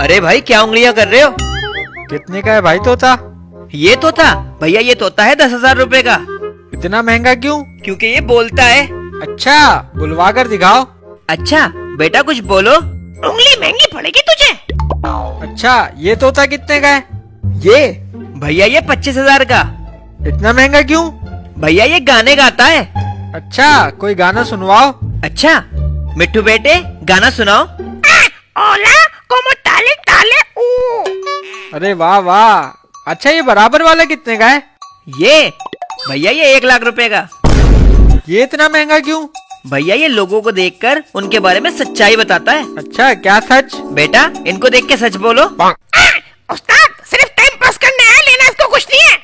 अरे भाई क्या उंगलियाँ कर रहे हो? कितने का है भाई तोता? ये तोता? भैया ये तोता है दस हज़ार रूपए का। इतना महँगा क्यों? क्योंकि ये बोलता है। अच्छा बुलवा कर दिखाओ। अच्छा बेटा कुछ बोलो। उंगली महँगी पड़ेगी तुझे। अच्छा ये तोता कितने का है? ये भैया ये पच्चीस हज़ार का। इतना महँगा क्यों? भैया ये गाने गाता है। अच्छा कोई गाना सुनवाओ। अच्छा मिट्टू बेटे गाना सुनाओ। ओला como ताले ताले ऊ। अरे वाह वाह। अच्छा ये बराबर वाला कितने का है? ये भैया ये एक लाख रुपए का। ये इतना महँगा क्यों? भैया ये लोगों को देखकर उनके बारे में सच्चाई बताता है। अच्छा क्या सच? बेटा इनको देख के सच बोलो। आ, उस्ताद सिर्फ़ टाइम पास करने आया लेना इसको कुछ नहीं है।